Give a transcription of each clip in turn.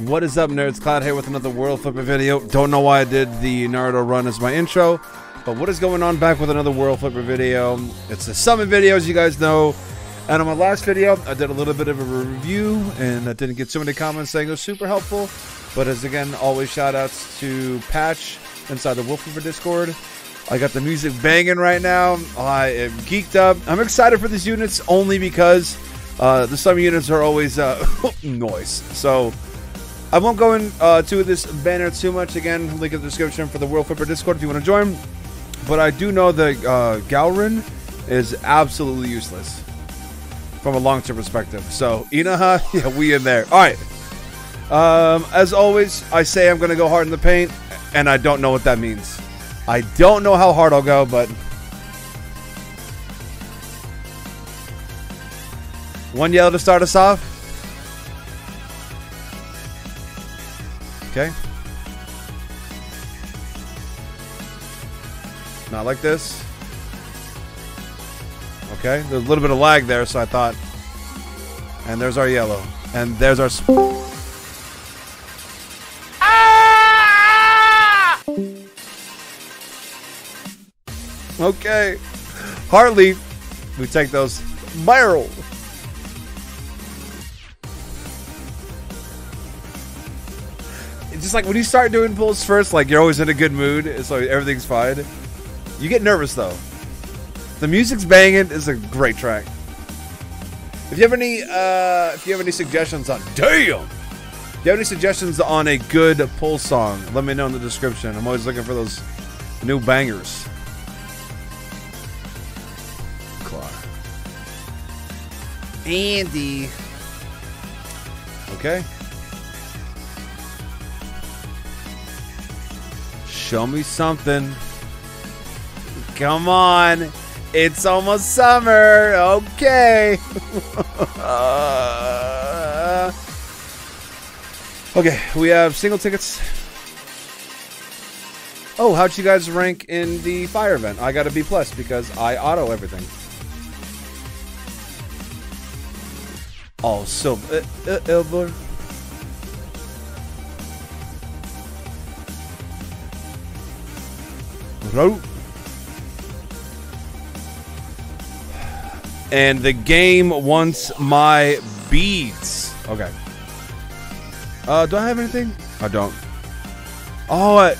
What is up, nerds? Kloud here with another World Flipper video. Don't know why I did the Naruto run as my intro, but what is going on back with another World Flipper video? It's a summon video, as you guys know. And on my last video, I did a little bit of a review, and I didn't get so many comments saying it was super helpful. But as again, always shout outs to Patch inside the World Flipper Discord. I got the music banging right now. I am geeked up. I'm excited for these units only because uh, the summon units are always uh, noise. So I won't go into uh, this banner too much. Again, link in the description for the World Flipper Discord if you want to join. But I do know that uh, Galrin is absolutely useless from a long-term perspective. So Inaho, yeah, we in there. All right. Um, as always, I say I'm going to go hard in the paint, and I don't know what that means. I don't know how hard I'll go, but one yellow to start us off. Okay. Not like this. Okay, there's a little bit of lag there, so I thought. And there's our yellow. And there's our. Ah! Okay. Hartley, we take those viral. Like when you start doing pulls first, like you're always in a good mood, so everything's fine. You get nervous though. The music's banging. It's a great track. If you have any, uh, if you have any suggestions on, damn. If you have any suggestions on a good pull song, let me know in the description. I'm always looking for those new bangers. Clark. Andy. Okay. Show me something. Come on. It's almost summer. Okay. okay, we have single tickets. Oh, how'd you guys rank in the fire event? I got a B plus because I auto everything. Oh, so uh, uh. Rope. And the game wants my beads. Okay. Uh, do I have anything? I don't. Oh, I,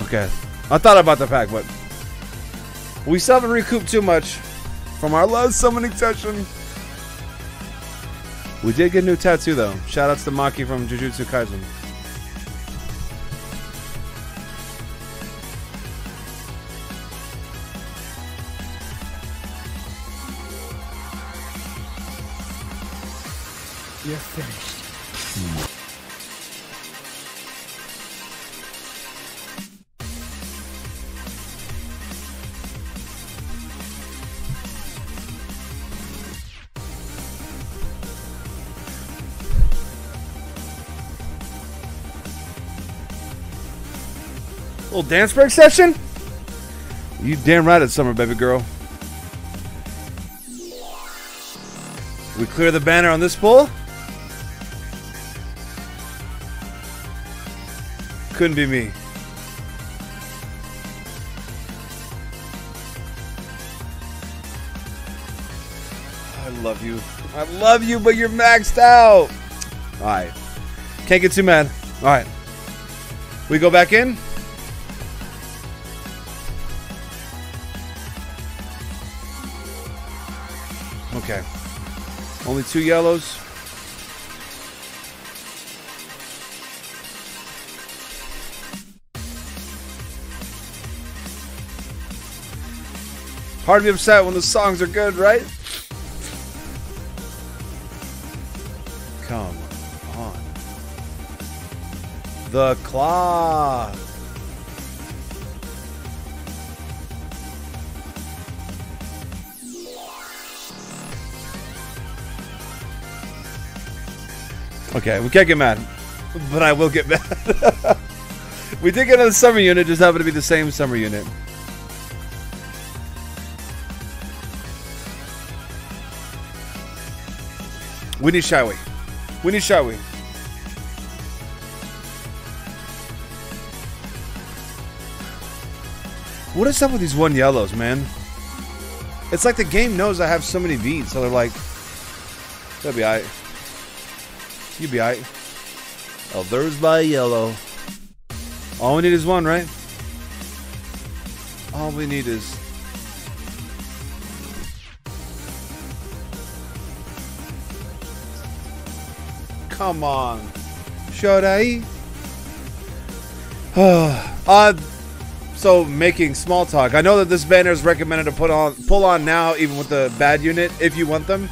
okay. I thought about the pack, but we still haven't recouped too much from our last summoning session. We did get a new tattoo though. Shoutouts to Maki from Jujutsu Kaisen. You're finished. Little dance break session? You damn right it's summer, baby girl. We clear the banner on this pull? Couldn't be me. I love you. I love you, but you're maxed out. Alright. Can't get too mad. Alright. We go back in? Okay. Only two yellows. Hard to be upset when the songs are good, right? Come on. The claw. Okay, we can't get mad, but I will get mad. we did get another summer unit, just happened to be the same summer unit. We need Shawi. We Shawi. What is up with these one yellows, man? It's like the game knows I have so many beats, so they're like, they'll be alright. You'll be alright. Oh, there's my yellow. All we need is one, right? All we need is Come on. Should I? uh, so making small talk. I know that this banner is recommended to put on, pull on now, even with the bad unit, if you want them.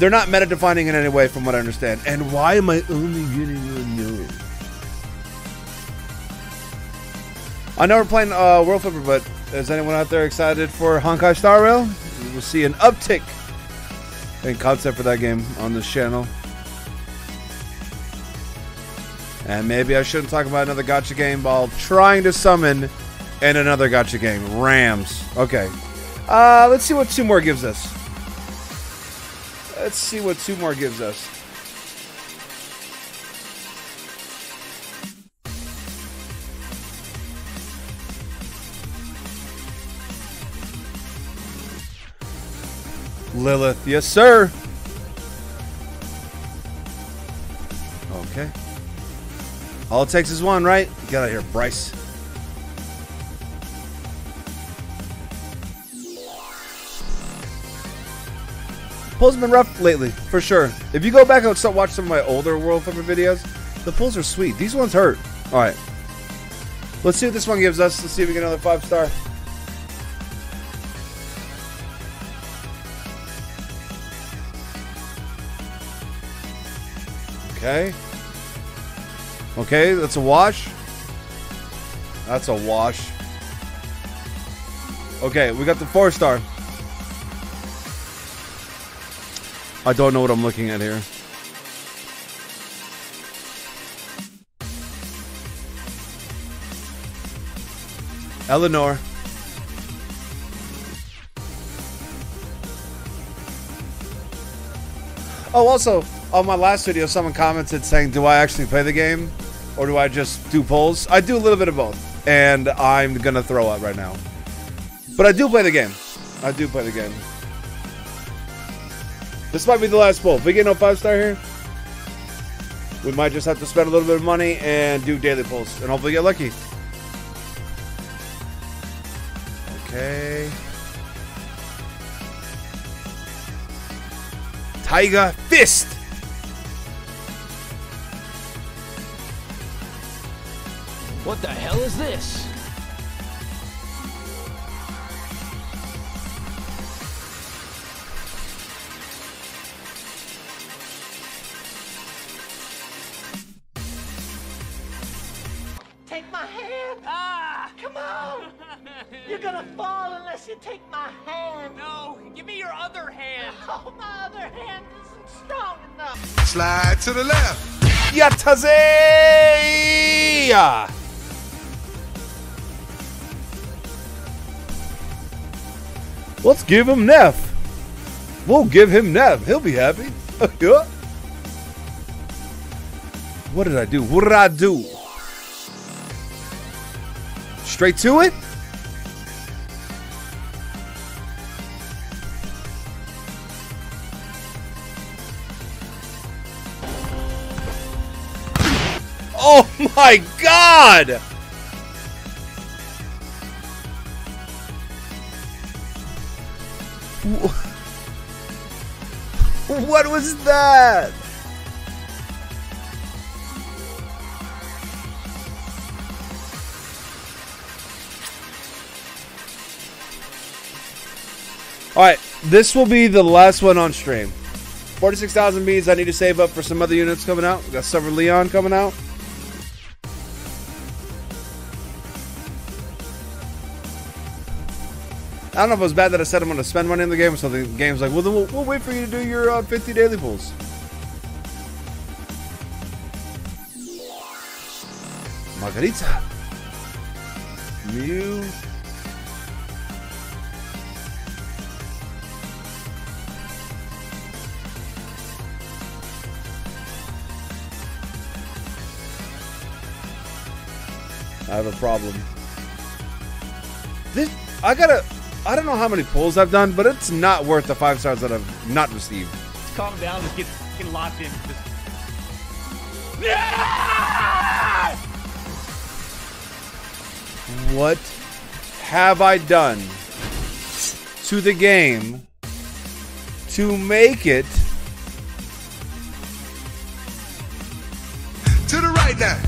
They're not meta defining in any way, from what I understand. And why am I only getting one yellow? I know we're playing uh, World Flipper, but is anyone out there excited for Honkai Star Rail? We'll see an uptick in concept for that game on this channel. And maybe I shouldn't talk about another gacha game while trying to summon in another gacha game. Rams. Okay. Uh, let's see what two more gives us. Let's see what two more gives us. Lilith, yes, sir. Okay. All it takes is one, right? Get out of here, Bryce. Pulls have been rough lately, for sure. If you go back and start watch some of my older World Flipper videos, the pulls are sweet. These ones hurt. All right. Let's see what this one gives us. Let's see if we get another five star. Okay. Okay, that's a wash. That's a wash. Okay, we got the four star. I don't know what I'm looking at here. Eleanor. Oh, also, on my last video, someone commented saying, do I actually play the game? Or do I just do polls? I do a little bit of both. And I'm to throw up right now. But I do play the game. I do play the game. This might be the last pull. If we get no five star here, we might just have to spend a little bit of money and do daily pulls and hopefully get lucky. Okay. Tiger Fist. What the hell is this? Take my hand! Ah! Come on! You're gonna fall unless you take my hand! No, give me your other hand. Oh, my other hand isn't strong enough! Slide to the left. Yatazeya! Let's give him Neff. We'll give him Neff. He'll be happy. What did I do? What did I do? Straight to it? Oh my god! What was that? Alright, this will be the last one on stream. 46,000 beads I need to save up for some other units coming out. We got Summer Leon coming out. I don't know if it was bad that I said I'm going to spend money in the game or something. The game's like, well, then we'll, we'll wait for you to do your uh, 50 daily pulls. Margarita. Mew. I have a problem. This I gotta. I don't know how many pulls I've done, but it's not worth the five stars that I've not received. Just calm down. Just get, get locked in. Just... What have I done to the game to make it To the right now.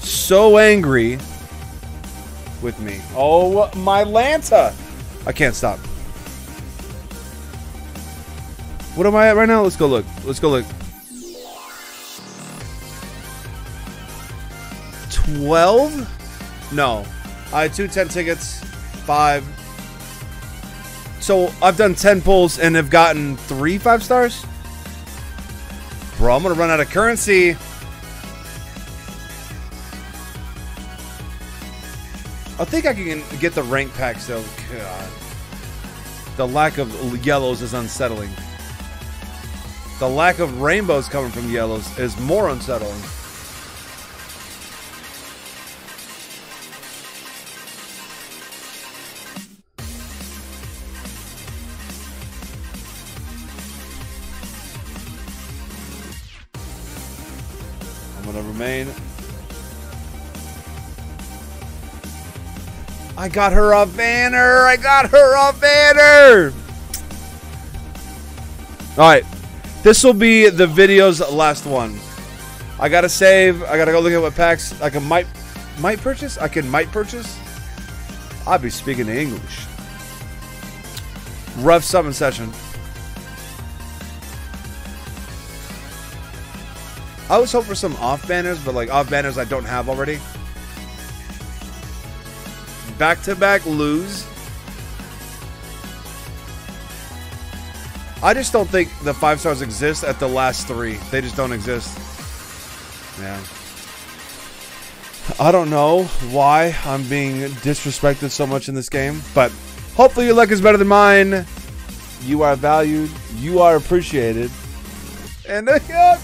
so angry with me? Oh, my Lanta! I can't stop. What am I at right now? Let's go look. Let's go look. 12? No. I had two 10 tickets, five. So I've done 10 pulls and have gotten three five stars? Bro, I'm going to run out of currency. I think I can get the rank packs though. God. The lack of yellows is unsettling. The lack of rainbows coming from yellows is more unsettling. I'm gonna remain. I got her a banner. I got her a banner. All right. This will be the video's last one. I gotta save. I gotta go look at what packs I can might might purchase. I can might purchase. I'll be speaking English. Rough summon session. I was hoping for some off banners, but like off banners I don't have already. Back to back lose. I just don't think the five stars exist at the last three. They just don't exist. Yeah. I don't know why I'm being disrespected so much in this game, but hopefully your luck is better than mine. You are valued. You are appreciated. And uh,